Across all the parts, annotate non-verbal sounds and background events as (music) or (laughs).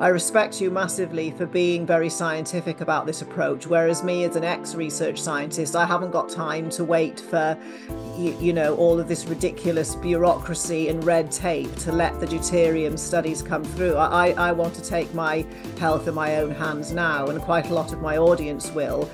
I respect you massively for being very scientific about this approach, whereas me as an ex-research scientist, I haven't got time to wait for, you, you, know, all of this ridiculous bureaucracy and red tape to let the deuterium studies come through. I, I want to take my health in my own hands now, and quite a lot of my audience will.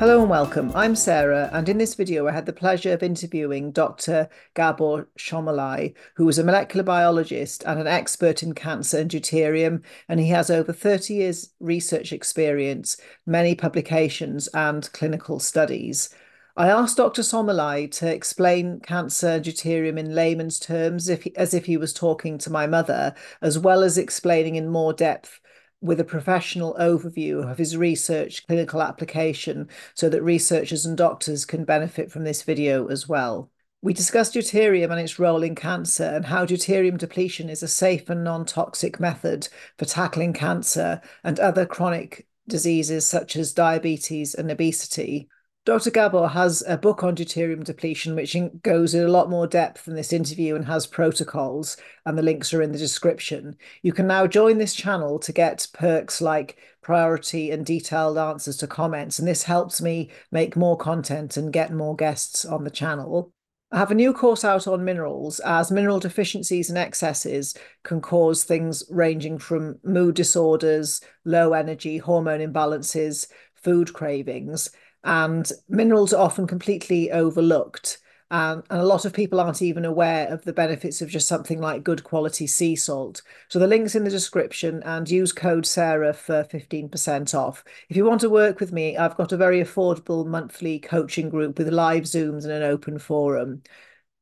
Hello and welcome. I'm Sara, and in this video, I had the pleasure of interviewing Dr. Gabor Somlyai, who was a molecular biologist and an expert in cancer and deuterium, and he has over 30 years research experience, many publications, and clinical studies. I asked Dr. Somlyai to explain cancer and deuterium in layman's terms, if he, as if he was talking to my mother, as well as explaining in more depth with a professional overview of his research clinical application so that researchers and doctors can benefit from this video as well. We discussed deuterium and its role in cancer and how deuterium depletion is a safe and non-toxic method for tackling cancer and other chronic diseases such as diabetes and obesity. Dr. Gabor has a book on deuterium depletion, which goes in a lot more depth than this interview and has protocols, and the links are in the description. You can now join this channel to get perks like priority and detailed answers to comments, and this helps me make more content and get more guests on the channel. I have a new course out on minerals, as mineral deficiencies and excesses can cause things ranging from mood disorders, low energy, hormone imbalances, food cravings and minerals are often completely overlooked. Um, and a lot of people aren't even aware of the benefits of just something like good quality sea salt. So the link's in the description and use code Sara for 15% off. If you want to work with me, I've got a very affordable monthly coaching group with live Zooms and an open forum.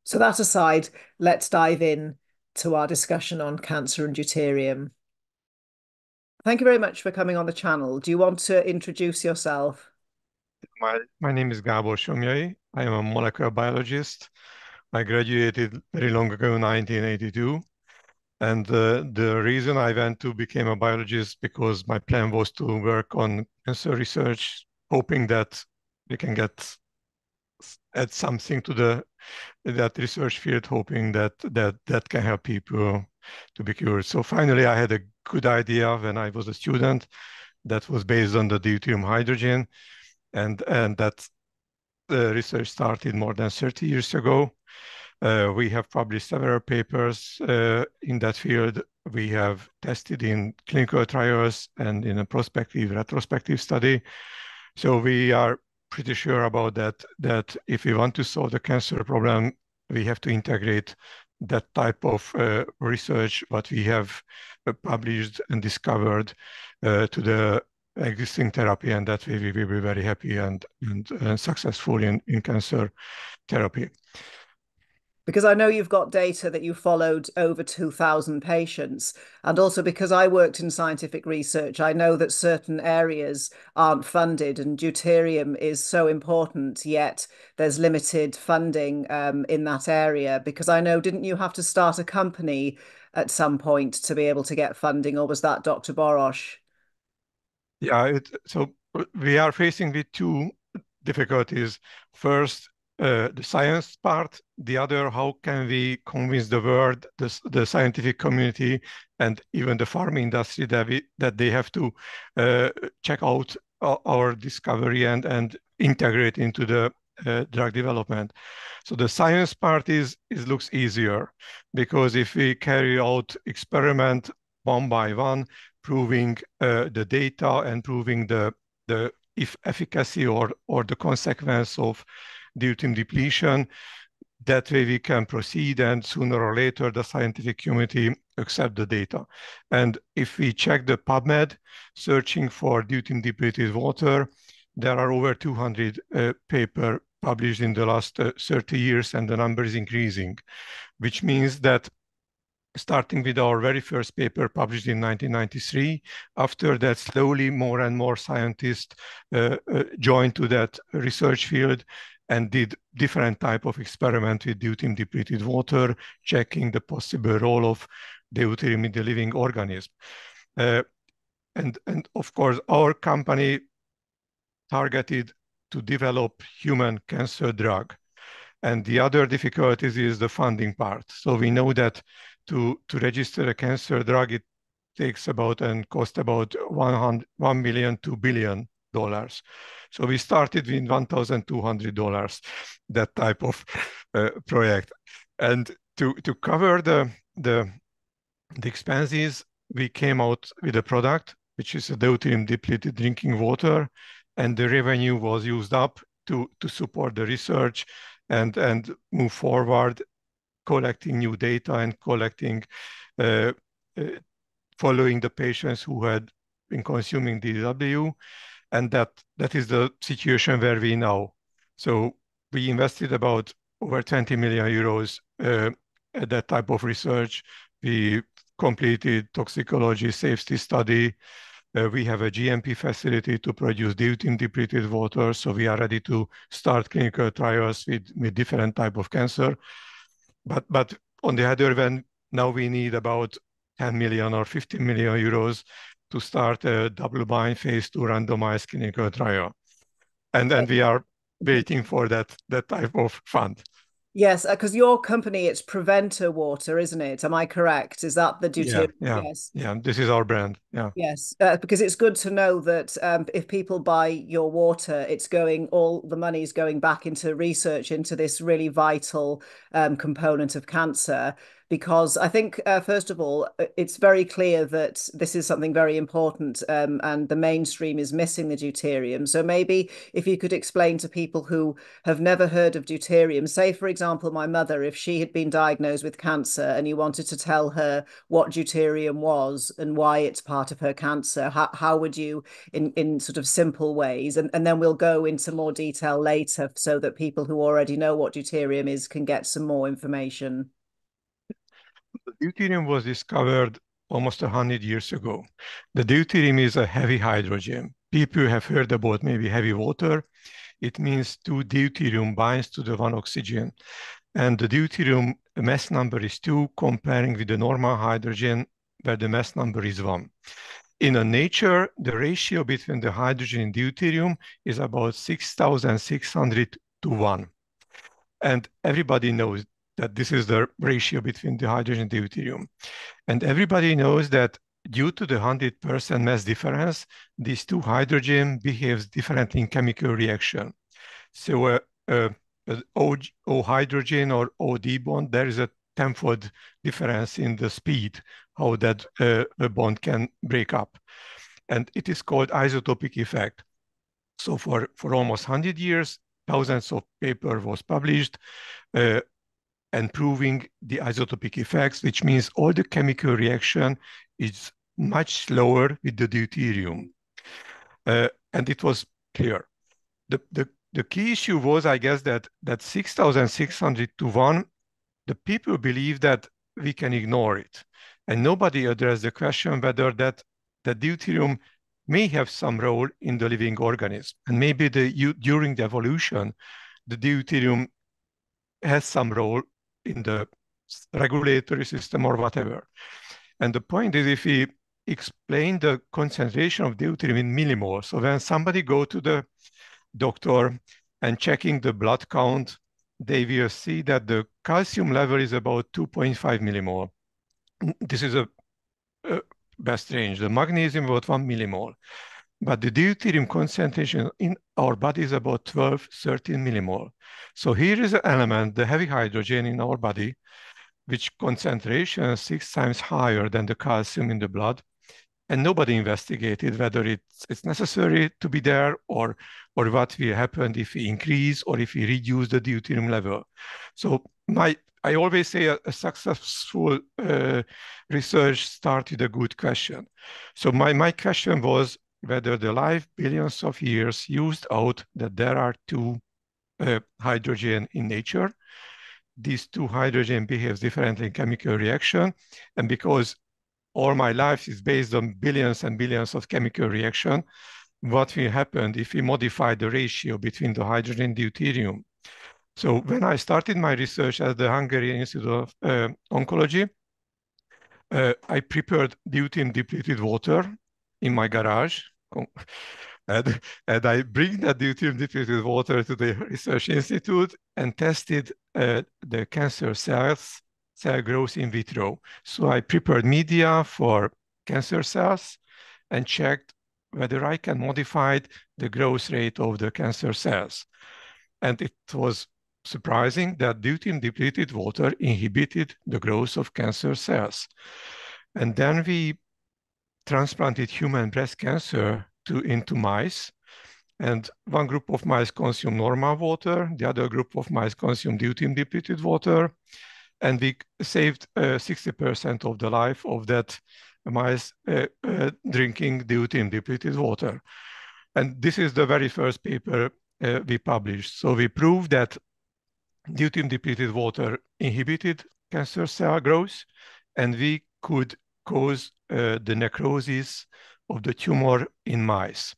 So that aside, let's dive in to our discussion on cancer and deuterium. Thank you very much for coming on the channel. Do you want to introduce yourself? My, my name is Gabor Somlyai. I am a molecular biologist. I graduated very long ago, 1982. And uh, the reason I went to become a biologist because my plan was to work on cancer research, hoping that we can get add something to the that research field, hoping that that that can help people to be cured. So finally, I had a good idea when I was a student that was based on the deuterium hydrogen and and that research started more than 30 years ago. Uh, we have published several papers uh, in that field. We have tested in clinical trials and in a prospective retrospective study. So we are pretty sure about that, that if we want to solve the cancer problem, we have to integrate that type of uh, research, what we have uh, published and discovered uh, to the existing therapy, and that way we will be very happy and, and, and successful in, in cancer therapy. Because I know you've got data that you followed over 2,000 patients. And also because I worked in scientific research, I know that certain areas aren't funded and deuterium is so important, yet there's limited funding um, in that area. Because I know, didn't you have to start a company at some point to be able to get funding, or was that Dr. Boros? Yeah, it, so we are facing with two difficulties. First, uh, the science part. The other, how can we convince the world, the, the scientific community, and even the pharma industry that we, that they have to uh, check out our discovery and and integrate into the uh, drug development. So the science part is, is looks easier because if we carry out experiment one by one, proving uh, the data and proving the, the if efficacy or, or the consequence of deuterium depletion. That way we can proceed and sooner or later the scientific community accept the data. And if we check the PubMed searching for deuterium depleted water, there are over 200 uh, paper published in the last uh, 30 years and the number is increasing, which means that starting with our very first paper published in 1993. After that, slowly more and more scientists uh, uh, joined to that research field and did different type of experiment with deuterium depleted water, checking the possible role of deuterium in the living organism. Uh, and, and of course, our company targeted to develop human cancer drug. And the other difficulties is the funding part. So we know that to, to register a cancer drug, it takes about and cost about 100, 1 million, 2 billion dollars. So we started with $1,200, that type of uh, project. And to, to cover the, the, the expenses, we came out with a product, which is a deuterium depleted drinking water, and the revenue was used up to, to support the research and, and move forward, collecting new data and collecting, uh, uh, following the patients who had been consuming DW. And that, that is the situation where we now. So we invested about over 20 million euros uh, at that type of research. We completed toxicology safety study. Uh, we have a GMP facility to produce deuterium depleted water, so we are ready to start clinical trials with, with different type of cancer. But, but on the other hand, now we need about 10 million or 15 million euros to start a double-blind phase two randomized clinical trial. And then we are waiting for that, that type of fund. Yes, because uh, your company, it's Preventa Water, isn't it? Am I correct? Is that the deuterium? Yeah, yeah, yes. yeah. This is our brand. Yeah. Yes, uh, because it's good to know that um, if people buy your water, it's going all the money is going back into research into this really vital um, component of cancer because I think, uh, first of all, uh, it's very clear that this is something very important um, and the mainstream is missing the deuterium. So maybe if you could explain to people who have never heard of deuterium, say, for example, my mother, if she had been diagnosed with cancer and you wanted to tell her what deuterium was and why it's part of her cancer, how, how would you, in, in sort of simple ways, and, and then we'll go into more detail later so that people who already know what deuterium is can get some more information deuterium was discovered almost 100 years ago. The deuterium is a heavy hydrogen. People have heard about maybe heavy water. It means two deuterium binds to the one oxygen. And the deuterium mass number is 2 comparing with the normal hydrogen where the mass number is 1. In a nature, the ratio between the hydrogen and deuterium is about 6,600 to 1. And everybody knows that this is the ratio between the hydrogen and deuterium. And everybody knows that due to the 100% mass difference, these two hydrogen behaves differently in chemical reaction. So uh, uh, o, o hydrogen or OD bond, there is a tenfold difference in the speed how that uh, bond can break up. And it is called isotopic effect. So for, for almost 100 years, thousands of paper was published uh, and proving the isotopic effects, which means all the chemical reaction is much slower with the deuterium. Uh, and it was clear. The, the, the key issue was, I guess, that, that 6,600 to 1, the people believe that we can ignore it. And nobody addressed the question whether that, that deuterium may have some role in the living organism. And maybe the, during the evolution, the deuterium has some role in the regulatory system or whatever. And the point is if we explain the concentration of deuterium in millimoles, so when somebody go to the doctor and checking the blood count, they will see that the calcium level is about 2.5 millimole. This is a, a best range. The magnesium about 1 millimole. But the deuterium concentration in our body is about 12, 13 millimole. So here is an element, the heavy hydrogen in our body, which concentration is six times higher than the calcium in the blood. And nobody investigated whether it's, it's necessary to be there or, or what will happen if we increase or if we reduce the deuterium level. So my I always say a, a successful uh, research started a good question. So my, my question was, whether the life billions of years used out that there are two uh, hydrogen in nature. These two hydrogen behaves differently in chemical reaction. And because all my life is based on billions and billions of chemical reaction, what will happen if we modify the ratio between the hydrogen and deuterium? So when I started my research at the Hungarian Institute of uh, Oncology, uh, I prepared deuterium depleted water in my garage And, and I bring that deuterium depleted water to the research institute and tested uh, the cancer cells, cell growth in vitro. So I prepared media for cancer cells and checked whether I can modify the growth rate of the cancer cells. And it was surprising that deuterium depleted water inhibited the growth of cancer cells. And then we transplanted human breast cancer to, into mice. And one group of mice consumed normal water, the other group of mice consumed deuterium depleted water. And we saved 60% uh, of the life of that mice uh, uh, drinking deuterium depleted water. And this is the very first paper uh, we published. So we proved that deuterium depleted water inhibited cancer cell growth, and we could cause uh, the necrosis of the tumor in mice.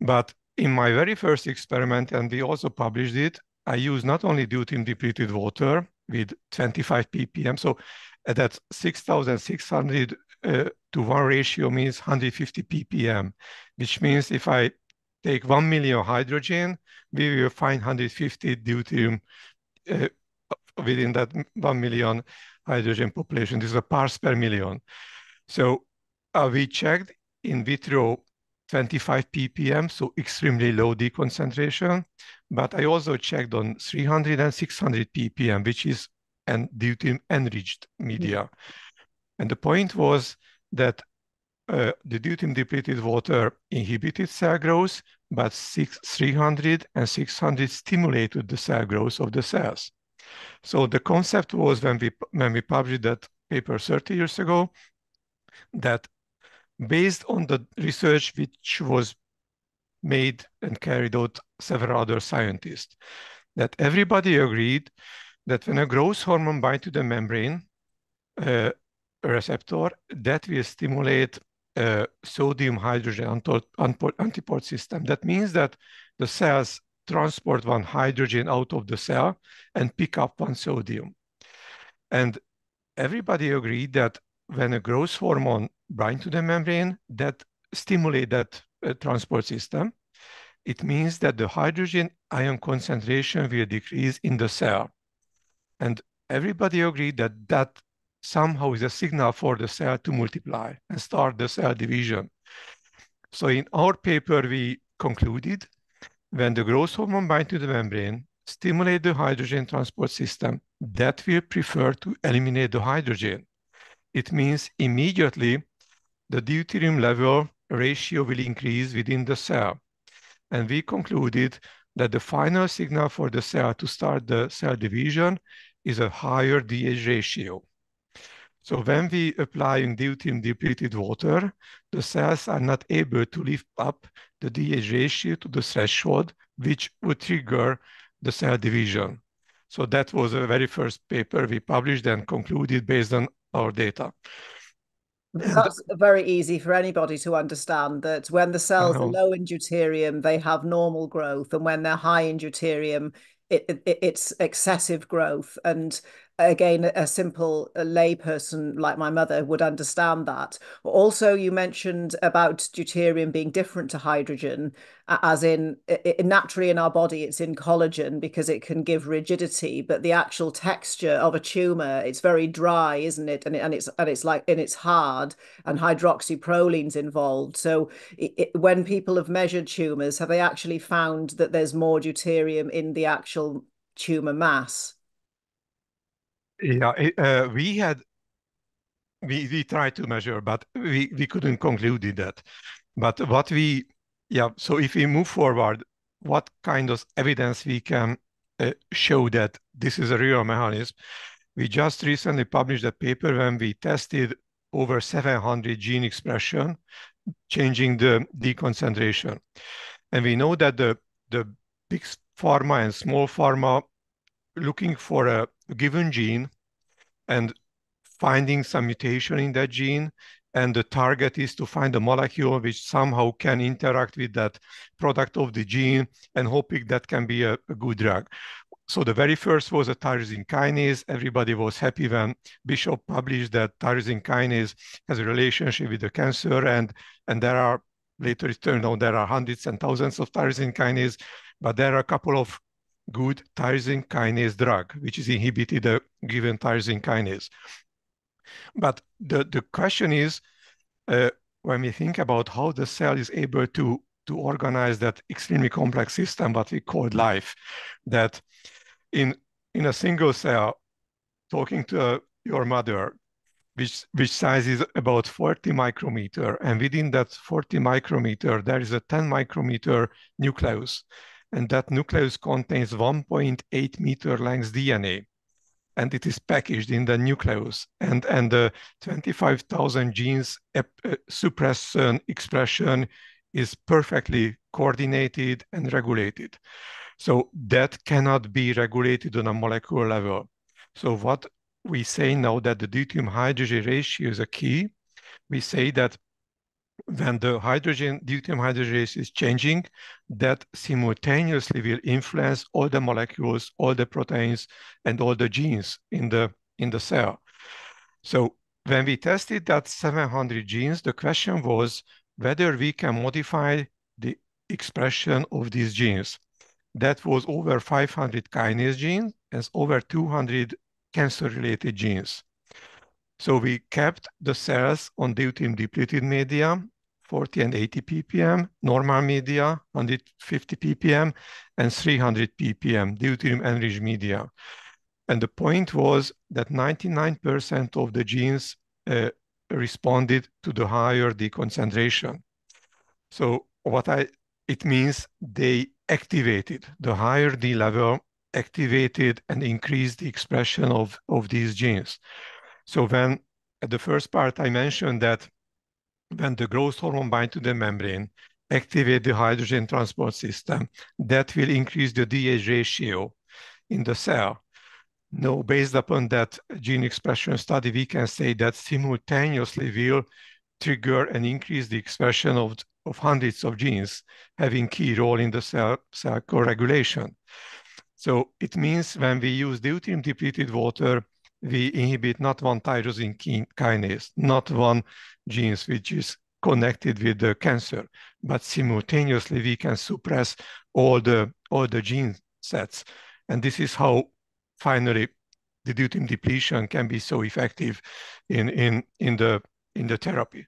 But in my very first experiment, and we also published it, I used not only deuterium depleted water with 25 ppm, so that's 6,600 uh, to one ratio means 150 ppm, which means if I take 1 million hydrogen, we will find 150 deuterium uh, within that 1 million hydrogen population. This is a parts per million. So uh, we checked in vitro 25 ppm, so extremely low D concentration. But I also checked on 300 and 600 ppm, which is an deuterium enriched media. Mm -hmm. And the point was that uh, the deuterium depleted water inhibited cell growth, but six, 300 and 600 stimulated the cell growth of the cells. So the concept was when we, when we published that paper 30 years ago, that based on the research which was made and carried out several other scientists, that everybody agreed that when a growth hormone binds to the membrane uh, receptor, that will stimulate uh, sodium hydrogen antiport system. That means that the cells transport one hydrogen out of the cell and pick up one sodium. And everybody agreed that when a growth hormone binds to the membrane, that stimulate that uh, transport system. It means that the hydrogen ion concentration will decrease in the cell. And everybody agreed that that somehow is a signal for the cell to multiply and start the cell division. So in our paper, we concluded when the growth hormone binds to the membrane, stimulate the hydrogen transport system, that will prefer to eliminate the hydrogen. It means immediately the deuterium level ratio will increase within the cell. And we concluded that the final signal for the cell to start the cell division is a higher DH ratio. So when we apply in deuterium depleted water, the cells are not able to lift up the DH ratio to the threshold, which would trigger the cell division. So that was the very first paper we published and concluded based on our data. That's very easy for anybody to understand that when the cells uh-huh. are low in deuterium, they have normal growth, and when they're high in deuterium, it, it, it's excessive growth. And again a simple layperson like my mother would understand that. Also you mentioned about deuterium being different to hydrogen as in it, naturally in our body it's in collagen because it can give rigidity but the actual texture of a tumor it's very dry isn't it? And, it, and it's and it's like and it's hard and hydroxyproline's involved. So it, when people have measured tumors have they actually found that there's more deuterium in the actual tumor mass yeah, uh, we had we we tried to measure, but we we couldn't conclude that. But what we yeah, so if we move forward, what kind of evidence we can uh, show that this is a real mechanism? We just recently published a paper when we tested over 700 gene expression, changing the D concentration. And we know that the, the big pharma and small pharma looking for a given gene and finding some mutation in that gene. And the target is to find a molecule which somehow can interact with that product of the gene and hoping that can be a, a good drug. So the very first was a tyrosine kinase. Everybody was happy when Bishop published that tyrosine kinase has a relationship with the cancer, and and there are later it turned out there are hundreds and thousands of tyrosine kinase, but there are a couple of good tyrosine kinase drug, which is inhibited a given tyrosine kinase. But the, the question is, uh, when we think about how the cell is able to, to organize that extremely complex system, what we call life, that in, in a single cell, talking to uh, your mother, which, which size is about 40 micrometer, and within that 40 micrometer, there is a 10 micrometer nucleus, and that nucleus contains 1.8 meter length DNA and it is packaged in the nucleus and and the 25,000 genes uh, suppression expression is perfectly coordinated and regulated. So that cannot be regulated on a molecular level. So what we say now that the deuterium hydrogen ratio is a key we say that when the hydrogen, deuterium hydrogen is changing, that simultaneously will influence all the molecules, all the proteins, and all the genes in the, in the cell. So when we tested that 700 genes, the question was whether we can modify the expression of these genes. That was over 500 kinase genes and over 200 cancer-related genes. So we kept the cells on deuterium depleted media, 40 and 80 ppm, normal media, 150 ppm, and 300 ppm, deuterium enriched media. And the point was that 99% of the genes uh, responded to the higher the concentration. So what I it means they activated the higher the level activated and increased the expression of, of these genes. So when at the first part I mentioned that when the growth hormone bind to the membrane, activate the hydrogen transport system, that will increase the DH ratio in the cell. Now, based upon that gene expression study, we can say that simultaneously will trigger and increase the expression of, of hundreds of genes having key role in the cell, cell co-regulation. So it means when we use deuterium depleted water, we inhibit not one tyrosine kinase, not one genes which is connected with the cancer, but simultaneously we can suppress all the all the gene sets. And this is how finally the deuterium depletion can be so effective in in in the in the therapy.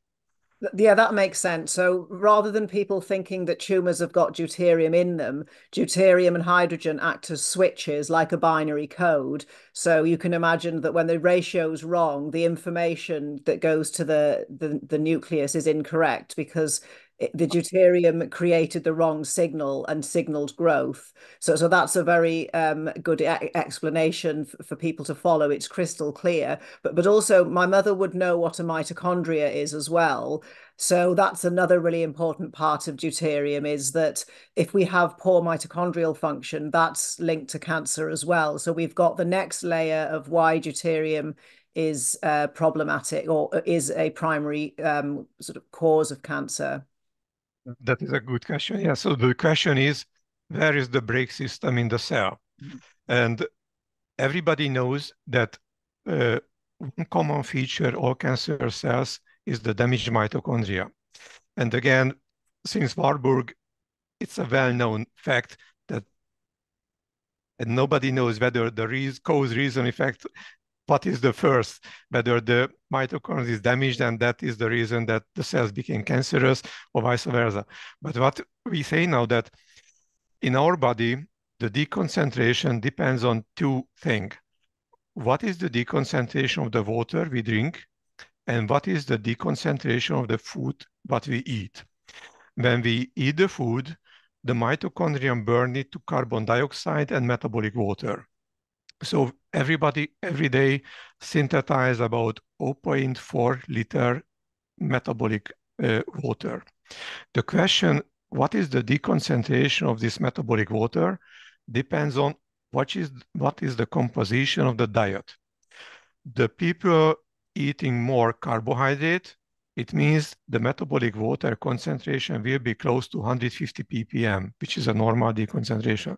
Yeah, that makes sense. So rather than people thinking that tumors have got deuterium in them, deuterium and hydrogen act as switches like a binary code. So you can imagine that when the ratio is wrong, the information that goes to the, the, the nucleus is incorrect because the deuterium created the wrong signal and signaled growth. So, so that's a very um, good e explanation for people to follow. It's crystal clear. But, but also, my mother would know what a mitochondria is as well. So that's another really important part of deuterium is that if we have poor mitochondrial function, that's linked to cancer as well. So we've got the next layer of why deuterium is uh, problematic or is a primary um, sort of cause of cancer. That is a good question. Yeah. So the question is, where is the brake system in the cell? And everybody knows that uh, one common feature of all cancer cells is the damaged mitochondria. And again, since Warburg, it's a well-known fact that nobody knows whether the cause reason effect what is the first, whether the mitochondria is damaged and that is the reason that the cells became cancerous or vice versa. But what we say now that in our body, the D concentration depends on two things. What is the D concentration of the water we drink and what is the D concentration of the food what we eat? When we eat the food, the mitochondria burn it to carbon dioxide and metabolic water. So everybody every day synthesize about 0.4 liter metabolic uh, water. The question, what is the D concentration of this metabolic water, depends on what is, what is the composition of the diet. The people eating more carbohydrate, it means the metabolic water concentration will be close to 150 ppm, which is a normal D concentration.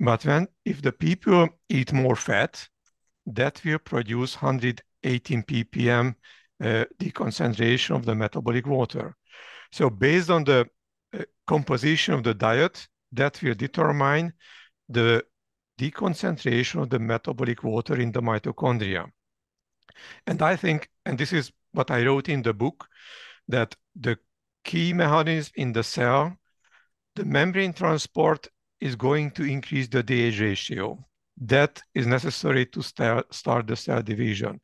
But when if the people eat more fat, that will produce 118 ppm uh, D concentration of the metabolic water. So based on the uh, composition of the diet, that will determine the D concentration of the metabolic water in the mitochondria. And I think, and this is what I wrote in the book, that the key mechanism in the cell, the membrane transport is going to increase the DH ratio. That is necessary to start, start the cell division.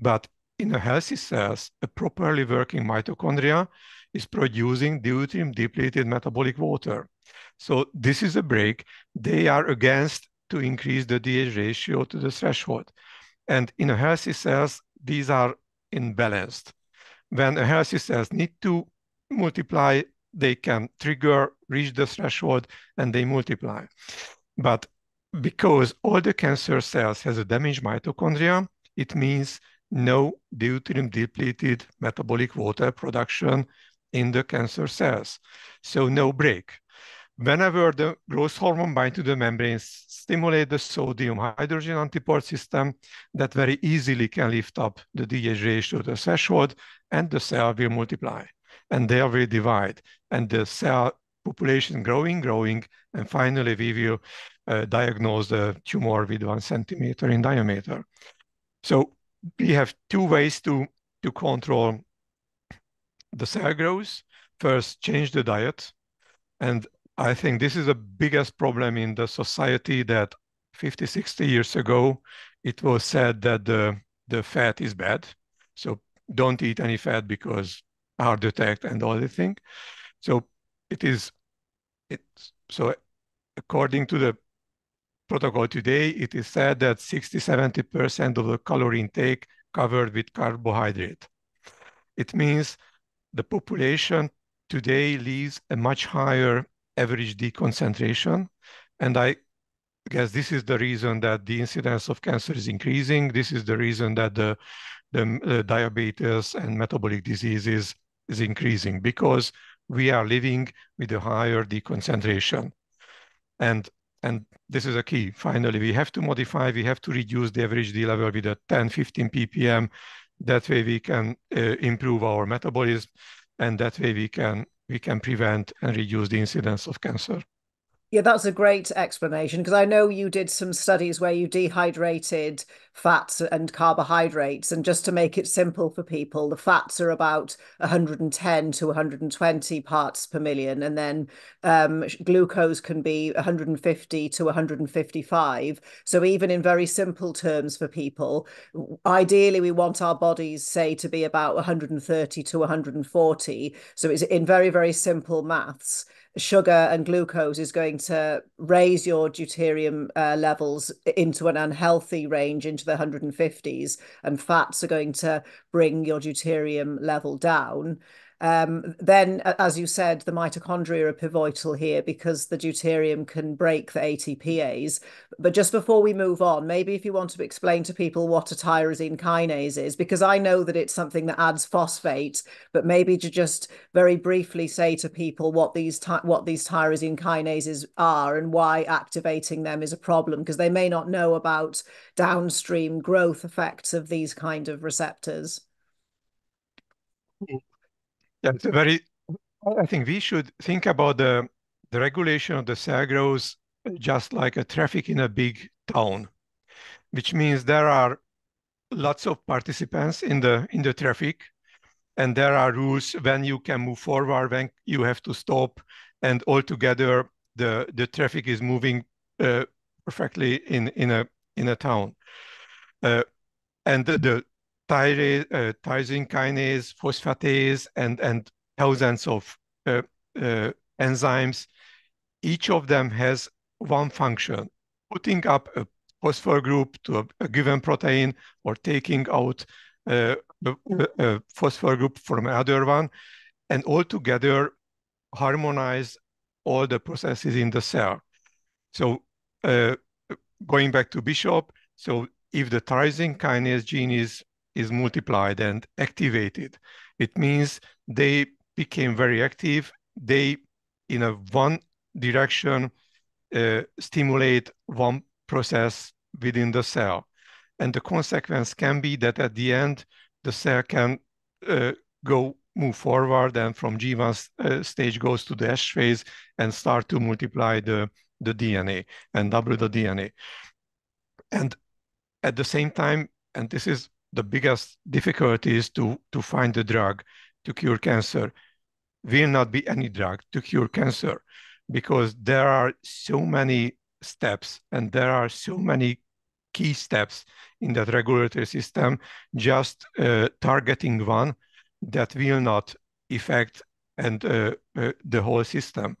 But in a healthy cells, a properly working mitochondria is producing deuterium depleted metabolic water. So this is a brake. They are against to increase the DH ratio to the threshold. And in a healthy cells, these are imbalanced. When a healthy cells need to multiply, they can trigger, reach the threshold, and they multiply. But because all the cancer cells has a damaged mitochondria, it means no deuterium depleted metabolic water production in the cancer cells. So no brake. Whenever the growth hormone binds to the membranes, stimulate the sodium hydrogen antiport system that very easily can lift up the DH ratio to the threshold and the cell will multiply and there we divide and the cell population growing, growing, and finally we will uh, diagnose the tumor with one centimeter in diameter. So we have two ways to, to control the cell growth. First, change the diet. And I think this is the biggest problem in the society that 50, 60 years ago, it was said that the, the fat is bad. So don't eat any fat because heart attack and all the thing. So it is, it's, so according to the protocol today, it is said that 60, 70% of the calorie intake covered with carbohydrate. It means the population today leaves a much higher average D concentration. And I guess this is the reason that the incidence of cancer is increasing. This is the reason that the, the, the diabetes and metabolic diseases is increasing because we are living with a higher D concentration. And, and this is a key. Finally, we have to modify, we have to reduce the average D level with a 10, 15 ppm that way we can uh, improve our metabolism, and that way we can we can prevent and reduce the incidence of cancer. Yeah, that's a great explanation because I know you did some studies where you dehydrated fats and carbohydrates. And just to make it simple for people, the fats are about 110 to 120 parts per million. And then um, glucose can be 150 to 155. So, even in very simple terms for people, ideally we want our bodies, say, to be about 130 to 140. So, it's in very, very simple maths sugar and glucose is going to raise your deuterium uh, levels into an unhealthy range into the 150s and fats are going to bring your deuterium level down um, then, as you said, the mitochondria are pivotal here because the deuterium can break the ATPase. But just before we move on, maybe if you want to explain to people what a tyrosine kinase is, because I know that it's something that adds phosphate, but maybe to just very briefly say to people what these what these tyrosine kinases are and why activating them is a problem, because they may not know about downstream growth effects of these kind of receptors. Yeah, it's a very, I think we should think about the, the regulation of the growth just like a traffic in a big town, which means there are lots of participants in the in the traffic and there are rules when you can move forward when you have to stop and altogether the the traffic is moving uh, perfectly in in a in a town. Uh, and the, the tyrase, uh, tyrosine kinase, phosphatase, and, and thousands of uh, uh, enzymes. Each of them has one function, putting up a phosphor group to a, a given protein or taking out uh, a, a, phosphor group from another one, and all together harmonize all the processes in the cell. So uh, going back to Bishop, so if the tyrosine kinase gene is is multiplied and activated. It means they became very active. They, in a one direction, uh, stimulate one process within the cell. And the consequence can be that at the end, the cell can uh, go move forward and from G1 uh, stage goes to the S phase and start to multiply the, the DNA and double the DNA. And at the same time, and this is the biggest difficulty is to, to find a drug to cure cancer. Will not be any drug to cure cancer because there are so many steps and there are so many key steps in that regulatory system, just uh, targeting one that will not affect and uh, uh, the whole system.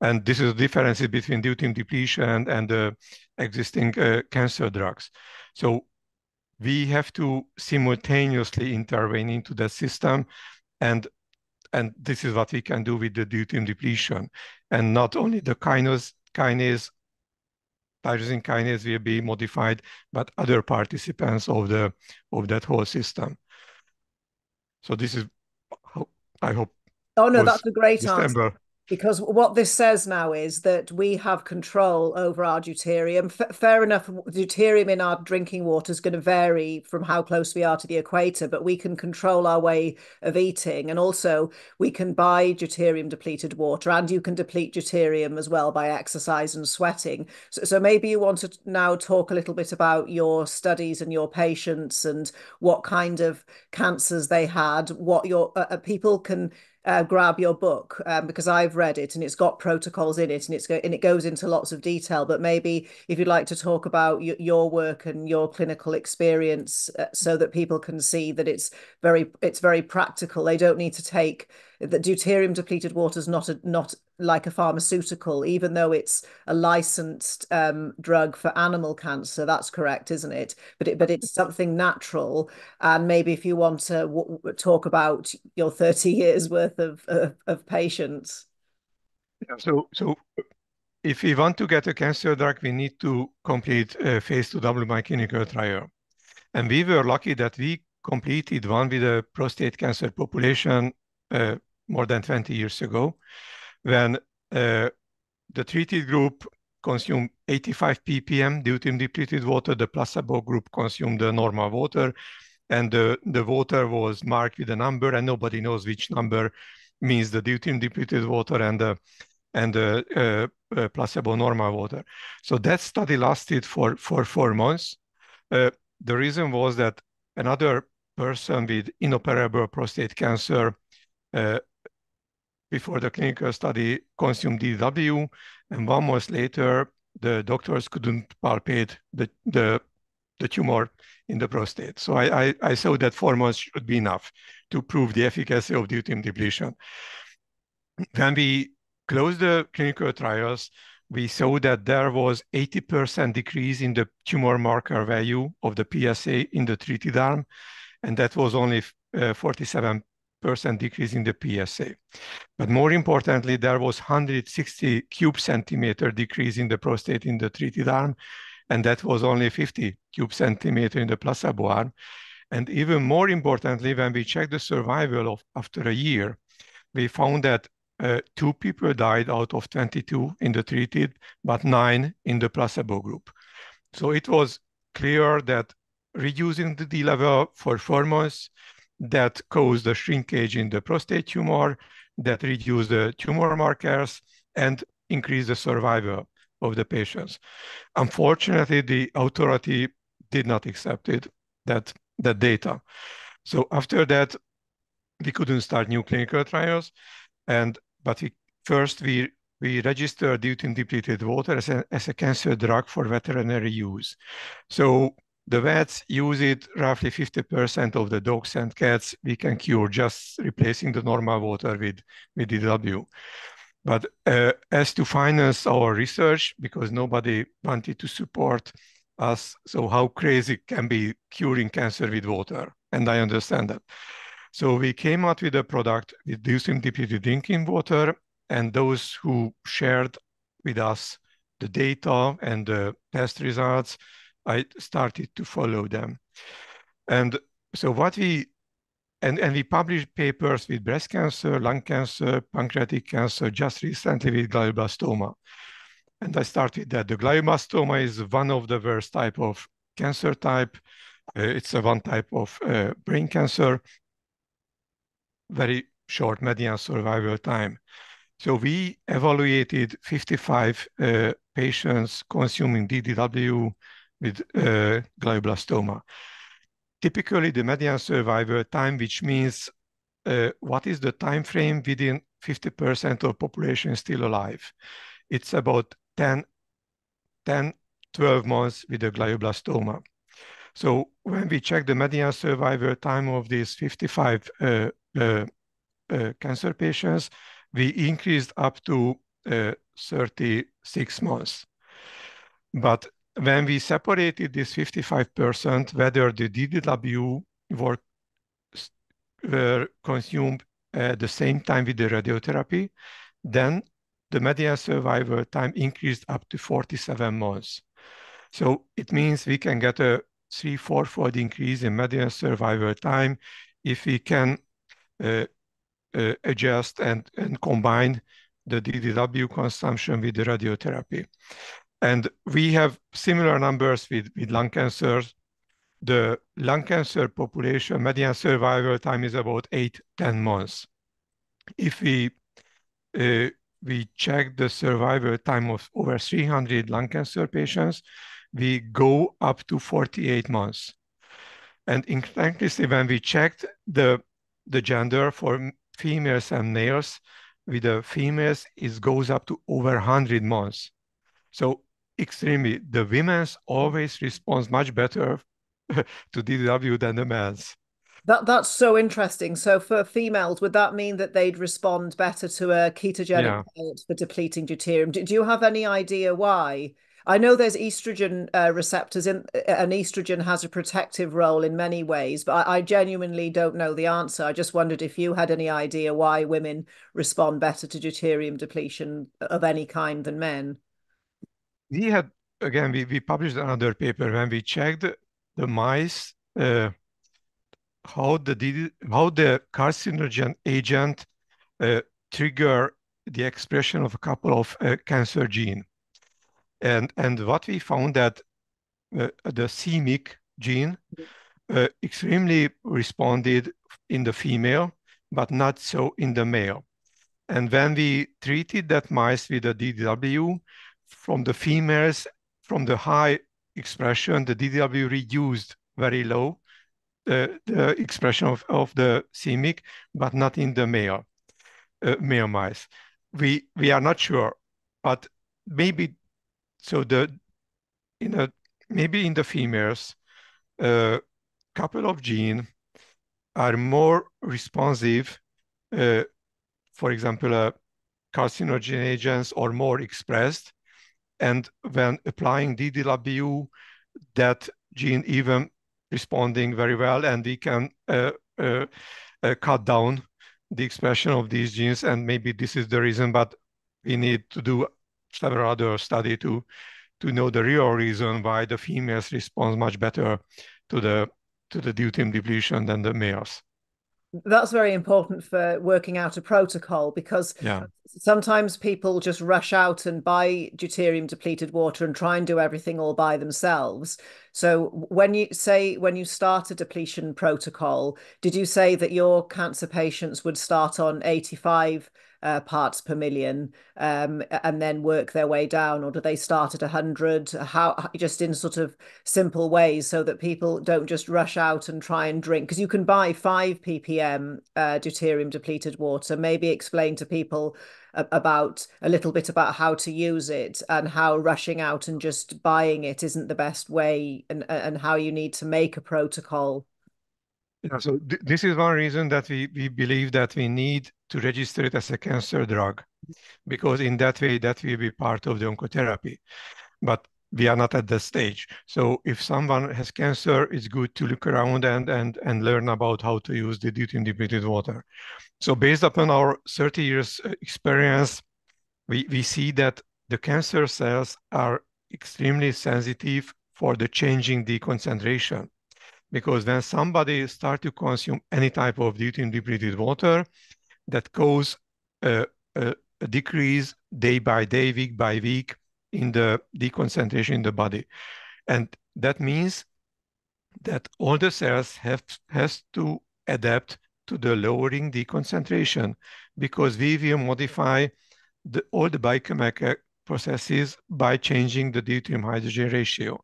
And this is the difference between deuterium depletion and the existing uh, cancer drugs. So we have to simultaneously intervene into the system and and this is what we can do with the deuterium depletion. And not only the kinase kinase tyrosine kinase will be modified but other participants of the of that whole system. So this is i hope oh no that's a great answer because what this says now is that we have control over our deuterium. F fair enough, deuterium in our drinking water is going to vary from how close we are to the equator, but we can control our way of eating. And also, we can buy deuterium depleted water, and you can deplete deuterium as well by exercise and sweating. So, so maybe you want to now talk a little bit about your studies and your patients and what kind of cancers they had, what your uh, uh people can uh, grab your book um, because I've read it and it's got protocols in it and it's go- and it goes into lots of detail. But maybe if you'd like to talk about y- your work and your clinical experience, uh, so that people can see that it's very it's very practical. They don't need to take that deuterium depleted water is not a, not like a pharmaceutical, even though it's a licensed um, drug for animal cancer. That's correct, isn't it? But it, but it's something natural. And maybe if you want to w- talk about your thirty years worth of of, of patients. So so if we want to get a cancer drug, we need to complete a phase two double blind clinical trial. And we were lucky that we completed one with a prostate cancer population uh, more than 20 years ago when uh, the treated group consumed 85 ppm deuterium depleted water, the placebo group consumed the normal water, and the, the water was marked with a number, and nobody knows which number means the deuterium depleted water and the and the uh, uh, placebo normal water. So that study lasted for for four months. Uh, the reason was that another person with inoperable prostate cancer uh, before the clinical study consumed DW, and one month later, the doctors couldn't palpate the, the, the tumor in the prostate. So I, I, I saw that four months should be enough to prove the efficacy of deuterium depletion. When we closed the clinical trials, we saw that there was 80% decrease in the tumor marker value of the PSA in the treated arm, and that was only uh, 47 percent decrease in the PSA. But more importantly, there was 160 cube centimeter decrease in the prostate in the treated arm, and that was only 50 cube centimeter in the placebo arm. And even more importantly, when we checked the survival of after a year, we found that uh, two people died out of 22 in the treated, but nine in the placebo group. So it was clear that reducing the D level for four months that cause the shrinkage in the prostate tumor, that reduce the tumor markers, and increase the survival of the patients. Unfortunately, the authority did not accept it, that, that data. So after that, we couldn't start new clinical trials. And but we, first we we registered deuterium depleted water as a, as a cancer drug for veterinary use. So the vets use it roughly 50% of the dogs and cats we can cure just replacing the normal water with, with DW. But uh, as to finance our research, because nobody wanted to support us, so how crazy can be curing cancer with water? And I understand that. So we came out with a product with deuterium depleted drinking water, and those who shared with us the data and the test results I started to follow them. And so what we, and, and we published papers with breast cancer, lung cancer, pancreatic cancer, just recently with glioblastoma. And I started that. The glioblastoma is one of the worst type of cancer type. Uh, it's a one type of uh, brain cancer, very short median survival time. So we evaluated 55 uh, patients consuming DDW with uh, glioblastoma. Typically, the median survival time, which means uh, what is the time frame within 50% of population still alive. It's about 10, 10 12 months with a glioblastoma. So when we check the median survival time of these 55 uh, uh, uh, cancer patients, we increased up to uh, 36 months. But when we separated this 55%, whether the DDW were, were consumed at the same time with the radiotherapy, then the median survival time increased up to 47 months. So it means we can get a three, four-fold increase in median survival time if we can uh, uh, adjust and, and combine the DDW consumption with the radiotherapy. And we have similar numbers with, with lung cancers. The lung cancer population median survival time is about eight, 10 months. If we uh, we check the survival time of over 300 lung cancer patients, we go up to 48 months. And interestingly, when we checked the, the gender for females and males, with the females, it goes up to over 100 months. So extremely, the women's always responds much better (laughs) to DDW than the men's. That that's so interesting. So for females, would that mean that they'd respond better to a ketogenic yeah. diet for depleting deuterium? Do, do, you have any idea why? I know there's estrogen uh, receptors in, and estrogen has a protective role in many ways, but I, I, genuinely don't know the answer. I just wondered if you had any idea why women respond better to deuterium depletion of any kind than men. We had again we, we published another paper when we checked the mice uh, how the how the carcinogen agent uh, trigger the expression of a couple of uh, cancer gene. And, and what we found that uh, the c-MYC gene uh, extremely responded in the female, but not so in the male. And when we treated that mice with a DDW, from the females, from the high expression, the DDW reduced very low, the, the expression of, of the c-MYC, but not in the male, uh, male mice. We, we are not sure, but maybe, so the, in a, maybe in the females, a uh, couple of genes are more responsive, uh, for example, uh, carcinogen agents are more expressed. And when applying DDW, that gene even responding very well, and we can uh, uh, uh, cut down the expression of these genes. And maybe this is the reason, but we need to do several other study to to know the real reason why the females respond much better to the to the deuterium depletion than the males that's very important for working out a protocol because yeah. sometimes people just rush out and buy deuterium depleted water and try and do everything all by themselves so when you say when you start a depletion protocol did you say that your cancer patients would start on 85 uh, parts per million um, and then work their way down or do they start at 100 how just in sort of simple ways so that people don't just rush out and try and drink. Because you can buy 5 ppm uh, deuterium depleted water maybe explain to people about a little bit about how to use it and how rushing out and just buying it isn't the best way and and how you need to make a protocol yeah, so th this is one reason that we, we believe that we need to register it as a cancer drug, because in that way, that will be part of the oncotherapy. But we are not at that stage. So if someone has cancer, it's good to look around and, and, and learn about how to use the deuterium depleted water. So based upon our 30 years uh, experience, we, we see that the cancer cells are extremely sensitive for the changing the concentration because when somebody start to consume any type of deuterium depleted water, that cause a, a, a, decrease day by day, week by week in the D concentration in the body. And that means that all the cells have has to adapt to the lowering the concentration because we will modify the, all the biochemical processes by changing the deuterium hydrogen ratio.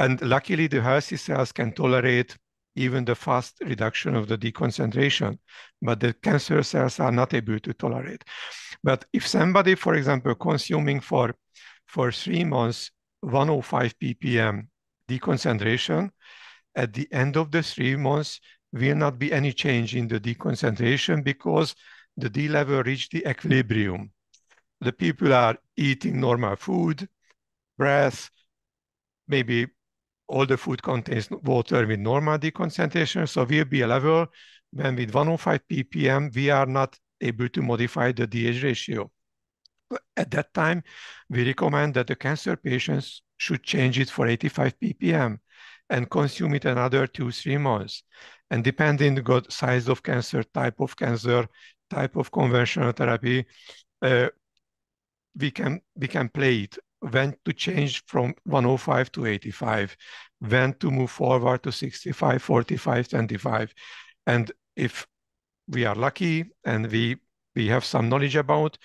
And luckily, the healthy cells can tolerate even the fast reduction of the D concentration, but the cancer cells are not able to tolerate. But if somebody, for example, consuming for, for three months 105 ppm D concentration, at the end of the three months, will not be any change in the D concentration because the D level reached the equilibrium. The people are eating normal food, breath, maybe all the food contains water with normal D concentration. So will be a level when with 105 ppm, we are not able to modify the DH ratio. At that time, we recommend that the cancer patients should change it for 85 ppm and consume it another two, three months. And depending on the size of cancer, type of cancer, type of conventional therapy, uh, we can we can play it when to change from 105 to 85, when to move forward to 65, 45, 25. And if we are lucky and we, we have some knowledge about,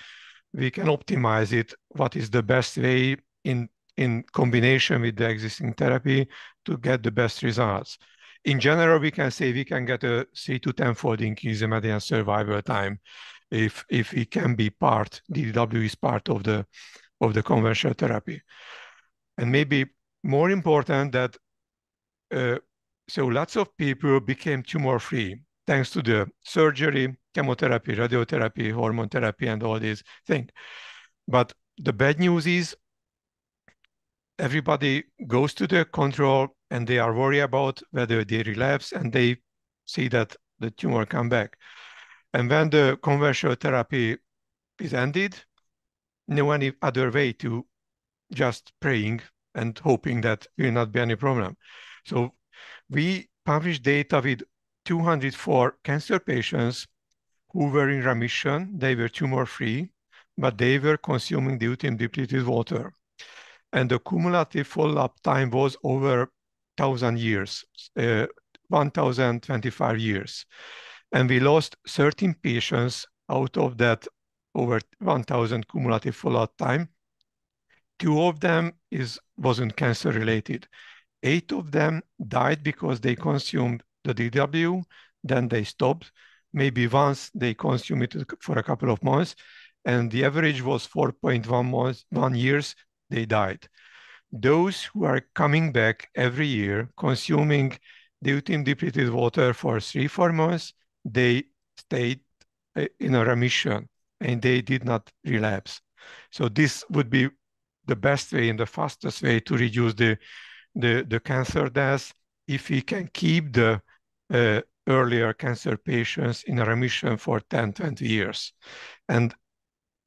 we can optimize it, what is the best way in, in combination with the existing therapy to get the best results. In general, we can say we can get a 3 to 10 fold increase in median survival time if, if it can be part, DDW is part of the of the conventional therapy. And maybe more important that, uh, so lots of people became tumor-free thanks to the surgery, chemotherapy, radiotherapy, hormone therapy, and all these things. But the bad news is everybody goes to the control and they are worried about whether they relapse and they see that the tumor come back. And when the conventional therapy is ended, no any other way to just praying and hoping that will not be any problem. So we published data with 204 cancer patients who were in remission. They were tumor-free, but they were consuming the deuterium depleted water. And the cumulative follow-up time was over 1,000 years, uh, 1,025 years. And we lost 13 patients out of that over 1,000 cumulative follow-up time. Two of them is wasn't cancer related. Eight of them died because they consumed the DW, then they stopped. Maybe once they consumed it for a couple of months, and the average was 4.1 months, one years, they died. Those who are coming back every year, consuming deuterium depleted water for three, four months, they stayed uh, in a remission and they did not relapse. So this would be the best way and the fastest way to reduce the, the, the cancer deaths if we can keep the uh, earlier cancer patients in remission for 10, 20 years. And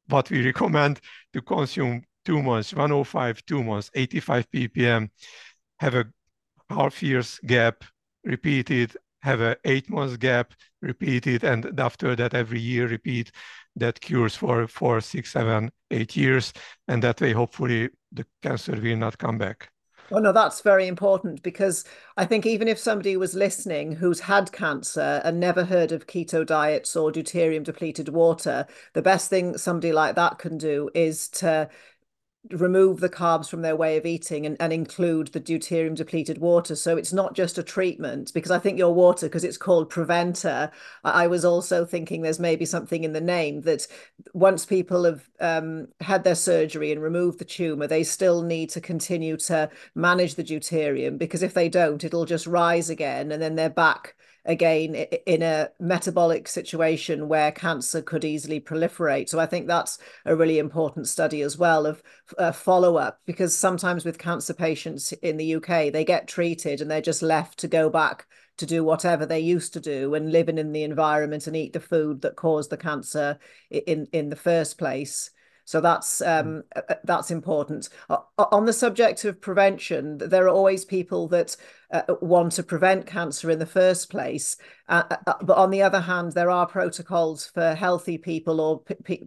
what we recommend to consume two months, 105, two months, 85 ppm, have a half year's gap, repeat it, have a eight months gap, repeat it, and after that every year repeat that cures for four, six, seven, eight years. And that way, hopefully, the cancer will not come back. Oh, no, that's very important because I think even if somebody was listening who's had cancer and never heard of keto diets or deuterium depleted water, the best thing somebody like that can do is to remove the carbs from their way of eating and, and include the deuterium depleted water. So it's not just a treatment because i think your water because it's called Preventa i was also thinking there's maybe something in the name that once people have um, had their surgery and removed the tumor they still need to continue to manage the deuterium because if they don't it'll just rise again and then they're back again in a metabolic situation where cancer could easily proliferate. So I think that's a really important study as well of uh, follow up because sometimes with cancer patients in the UK, they get treated and they're just left to go back to do whatever they used to do and living in the environment and eat the food that caused the cancer in in the first place. So that's um, that's important. On the subject of prevention, there are always people that uh, want to prevent cancer in the first place. Uh, uh, but on the other hand, there are protocols for healthy people or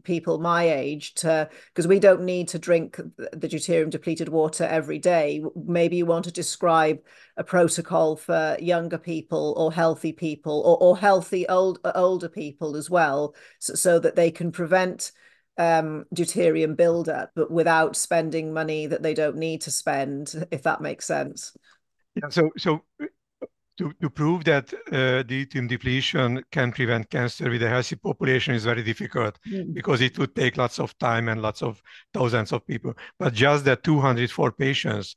people my age to because we don't need to drink the deuterium depleted water every day. Maybe you want to describe a protocol for younger people or healthy people or, or healthy old older people as well, so, so that they can prevent um, deuterium buildup, but without spending money that they don't need to spend, if that makes sense. Yeah, so so to, to prove that uh, deuterium depletion can prevent cancer with a healthy population is very difficult mm. because it would take lots of time and lots of thousands of people. But just that 204 patients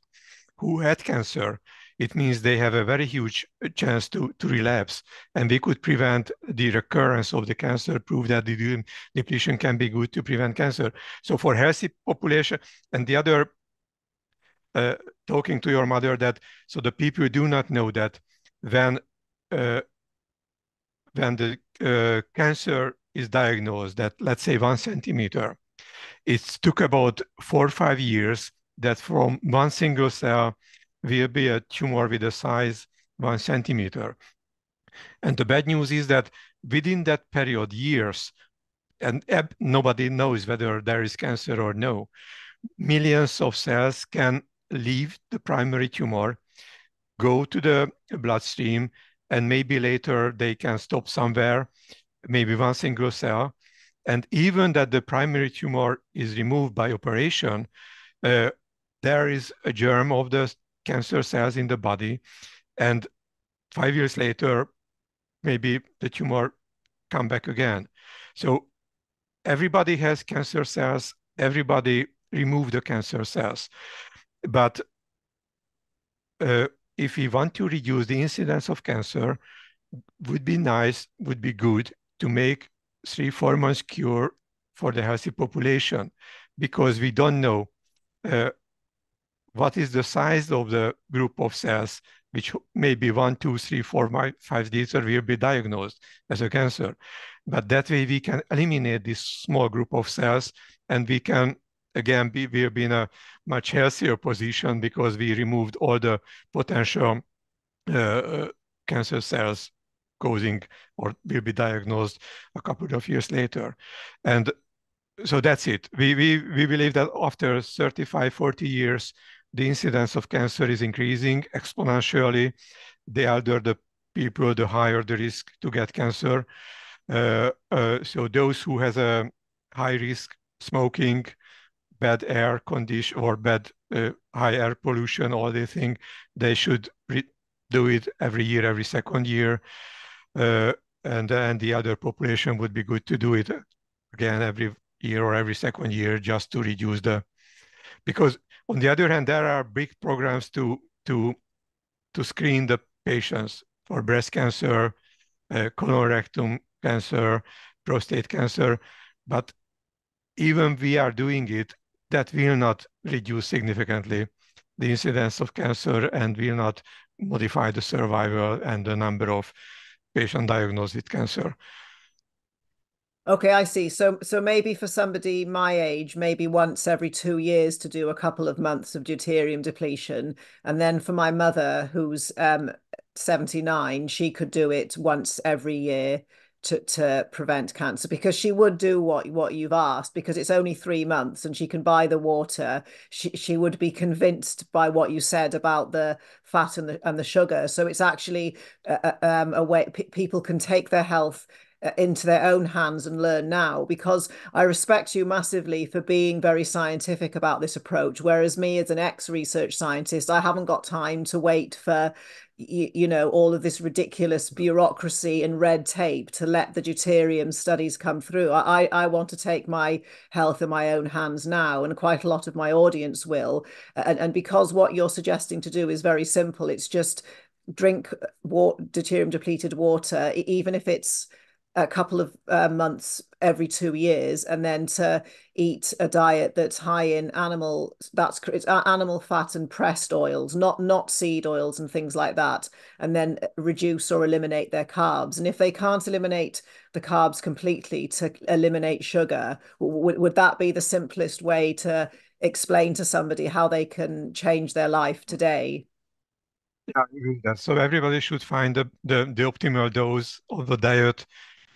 who had cancer, it means they have a very huge chance to, to relapse. And we could prevent the recurrence of the cancer, prove that the depletion can be good to prevent cancer. So for healthy population, and the other uh, talking to your mother that so the people do not know that when uh, when the uh, cancer is diagnosed that let's say one centimeter it took about four or five years that from one single cell will be a tumor with a size one centimeter and the bad news is that within that period years and nobody knows whether there is cancer or no millions of cells can leave the primary tumor, go to the bloodstream, and maybe later they can stop somewhere, maybe one single cell. And even that the primary tumor is removed by operation, uh, there is a germ of the cancer cells in the body. And five years later, maybe the tumor come back again. So everybody has cancer cells, everybody remove the cancer cells. But uh, if we want to reduce the incidence of cancer, would be nice, would be good to make three, four months cure for the healthy population because we don't know uh, what is the size of the group of cells which maybe one, two, three, four, five or will be diagnosed as a cancer. But that way we can eliminate this small group of cells and we can again, be, we will be in a much healthier position because we removed all the potential uh, uh, cancer cells causing or will be diagnosed a couple of years later. And so that's it. We, we, we believe that after 35, 40 years, the incidence of cancer is increasing exponentially. The older the people, the higher the risk to get cancer. Uh, uh, so those who has a high risk smoking, bad air condition or bad uh, high air pollution, all they think they should do it every year, every second year. Uh, and then the other population would be good to do it again every year or every second year just to reduce the because on the other hand there are big programs to to to screen the patients for breast cancer uh, colorectal cancer prostate cancer but even we are doing it that will not reduce significantly the incidence of cancer and will not modify the survival and the number of patients diagnosed with cancer. Okay, I see. So so maybe for somebody my age, maybe once every two years to do a couple of months of deuterium depletion. And then for my mother, who's um 79, she could do it once every year to to prevent cancer because she would do what what you've asked because it's only three months and she can buy the water she she would be convinced by what you said about the fat and the and the sugar so it's actually a, um, a way people can take their health uh, Uh, into their own hands and learn now because I respect you massively for being very scientific about this approach. Whereas me, as an ex research scientist, I haven't got time to wait for you, you, know all of this ridiculous bureaucracy and red tape to let the deuterium studies come through I, I want to take my health in my own hands now and quite a lot of my audience will and, and because what you're suggesting to do is very simple it's just drink uh, water, deuterium depleted water even if it's a couple of uh, months every two years and then to eat a diet that's high in animal that's it's animal fat and pressed oils not not seed oils and things like that and then reduce or eliminate their carbs. And if they can't eliminate the carbs completely to eliminate sugar would, would that be the simplest way to explain to somebody how they can change their life today? Yeah, so everybody should find the, the, the optimal dose of the diet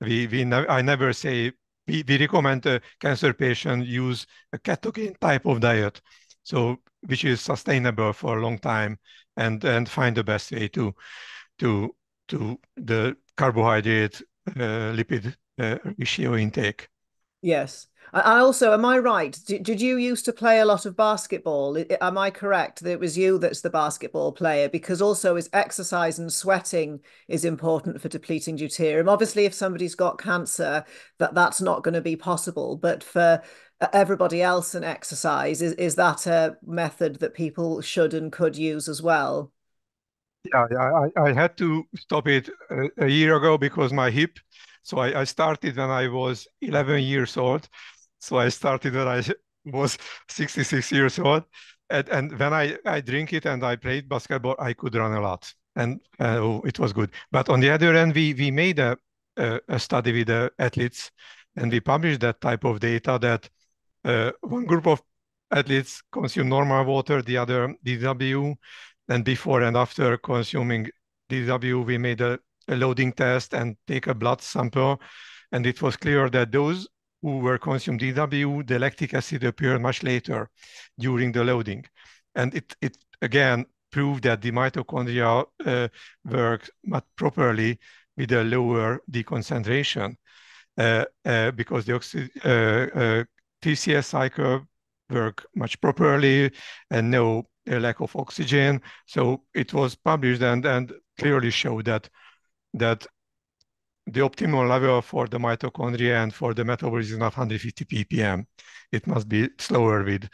we, we ne I never say, we, we recommend a cancer patient use a ketogene type of diet, so which is sustainable for a long time and, and find the best way to, to, to the carbohydrate uh, lipid uh, ratio intake. Yes. I also, am I right? Did, you used to play a lot of basketball? Am I correct that it was you that's the basketball player? Because also, is exercise and sweating is important for depleting deuterium. Obviously, if somebody's got cancer, that that's not going to be possible. But for uh, everybody else, and exercise is is that a method that people should and could use as well? Yeah, I, I had to stop it a, a year ago because my hip. So I, I started when I was 11 years old so I started when I (laughs) was 66 years old. And, and when I, I drink it and I played basketball, I could run a lot. And uh, oh, it was good. But on the other end, we, we made a, a, a study with the athletes and we published that type of data that uh, one group of athletes consume normal water, the other DW. And before and after consuming DW, we made a, a loading test and take a blood sample. And it was clear that those who were consumed DW, the lactic acid appeared much later during the loading. And it, it again proved that the mitochondria uh, work much properly with a lower D concentration uh, uh, because the oxy- uh, uh, TCA cycle work much properly and no lack of oxygen. So it was published and, and clearly showed that that the optimal level for the mitochondria and for the metabolism is not 150 ppm. It must be slower with,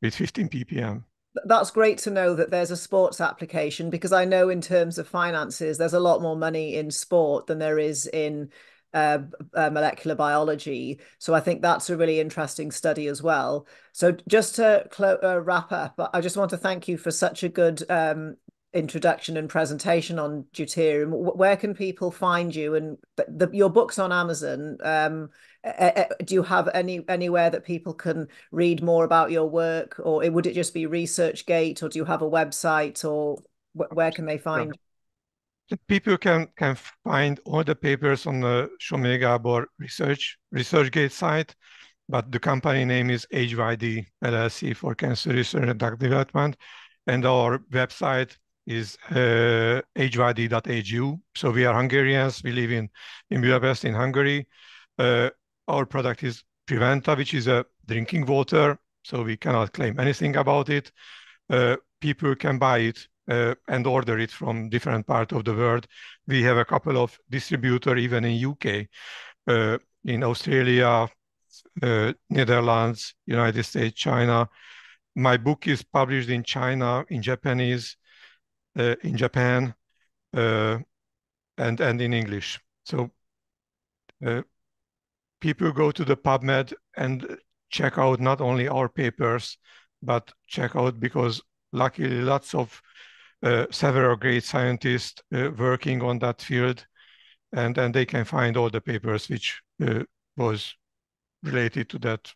with 15 ppm. That's great to know that there's a sports application because I know in terms of finances, there's a lot more money in sport than there is in uh, uh, molecular biology. So I think that's a really interesting study as well. So just to uh, wrap up, I just want to thank you for such a good um, introduction and presentation on deuterium where can people find you? And the, your books on amazon um, do you have any anywhere that people can read more about your work? Or would it just be researchgate or do you have a website or where can they find people can can find all the papers on the Somlyai Gábor research researchgate site but the company name is HYD LLC for Cancer Research and Drug Development and our website is uh, hyd.hu. So we are Hungarians. We live in, in Budapest, in Hungary. Uh, our product is Preventa, which is a drinking water. So we cannot claim anything about it. Uh, people can buy it uh, and order it from different parts of the world. We have a couple of distributors even in UK, uh, in Australia, uh, Netherlands, United States, China. My book is published in China, in Japanese, in Japan uh, and and in English. So uh, people go to the PubMed and check out not only our papers, but check out because luckily lots of uh, several great scientists uh, working on that field, and and they can find all the papers which uh, was related to that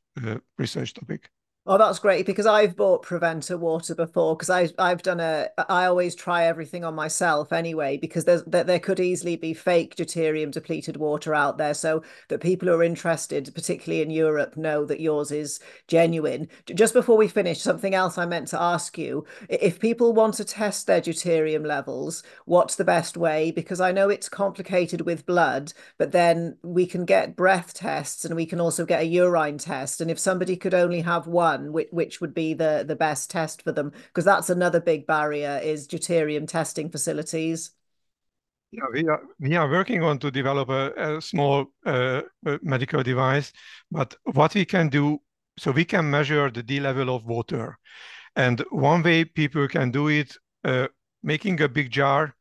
research topic. Oh, that's great because I've bought Preventa water before because I I've done a I always try everything on myself anyway because there's there, there could easily be fake deuterium depleted water out there so that people who are interested particularly in Europe know that yours is genuine. Just before we finish something else I meant to ask you if people want to test their deuterium levels what's the best way because I know it's complicated with blood but then we can get breath tests and we can also get a urine test and if somebody could only have one which, which would be the, the best test for them? Because that's another big barrier is deuterium testing facilities. Yeah, we are, we are working on to develop a, a small uh, medical device, but what we can do, so we can measure the D level of water. And one way people can do it, uh, making a big jar,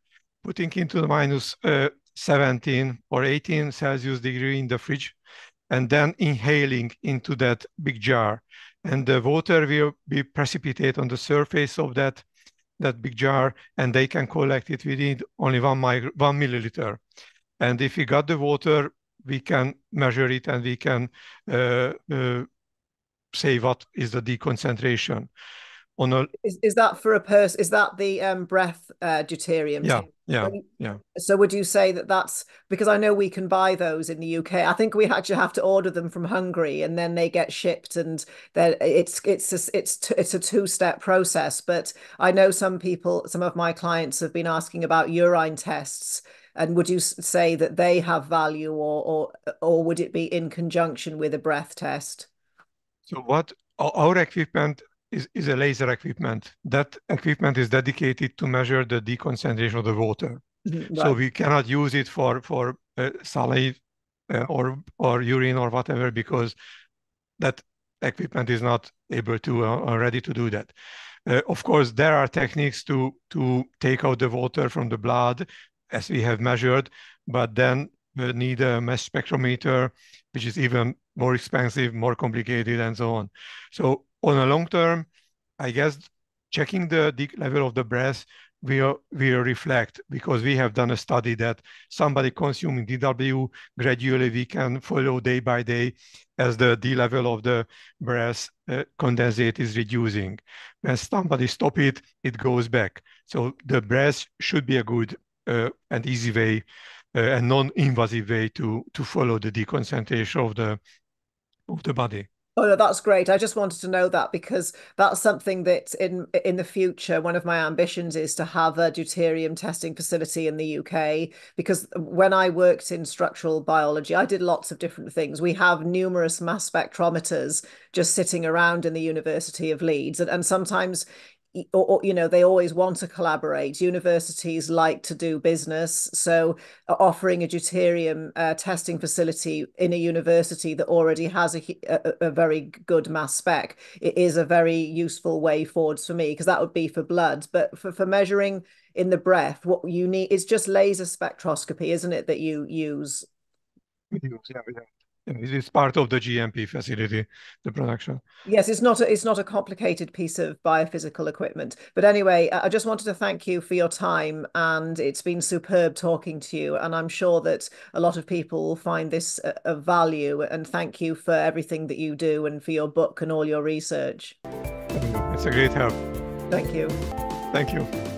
putting into the minus uh, 17 or 18 Celsius degree in the fridge and then inhaling into that big jar. And the water will be precipitate on the surface of that, that big jar, and they can collect it within only one, one milliliter. And if we got the water, we can measure it and we can uh, uh, say what is the D concentration. On a, is, is that for a person? Is that the um, breath uh, deuterium? Yeah, yeah, yeah. So would you say that that's because I know we can buy those in the UK. I think we actually have to order them from Hungary, and then they get shipped, and then it's it's a, it's it's a two step process. But I know some people, some of my clients have been asking about urine tests and would you say that they have value or or or would it be in conjunction with a breath test so what our equipment is, is a laser equipment that equipment is dedicated to measure the D concentration of the water mm-hmm, right. so we cannot use it for for uh, saliva uh, or or urine or whatever because that equipment is not able to uh, or ready to do that uh, of course, there are techniques to to take out the water from the blood as we have measured, but then we need a mass spectrometer, which is even more expensive, more complicated, and so on. So on a long term, I guess checking the level of the breath will will reflect because we have done a study that somebody consuming DW gradually we can follow day by day as the D level of the breath uh, condensate is reducing. When somebody stop it, it goes back. So the breath should be a good uh, an easy way, uh, a non-invasive way to to follow the D concentration of the of the body. Oh no, that's great. I just wanted to know that because that's something that in in the future, one of my ambitions is to have a deuterium testing facility in the UK. Because when I worked in structural biology, I did lots of different things. We have numerous mass spectrometers just sitting around in the University of Leeds, and, and sometimes or, or, you know they always want to collaborate. Universities like to do business so offering a deuterium uh, testing facility in a university that already has a, a, a, very good mass spec it is a very useful way forwards for me because that would be for blood. But for, for measuring in the breath what you need is just laser spectroscopy isn't it that you use? Yeah, yeah. It is part of the GMP facility, the production. Yes, it's not a, it's not a complicated piece of biophysical equipment. But anyway, I just wanted to thank you for your time, and it's been superb talking to you. And I'm sure that a lot of people will find this of value. And thank you for everything that you do and for your book and all your research. It's a great help. Thank you. Thank you.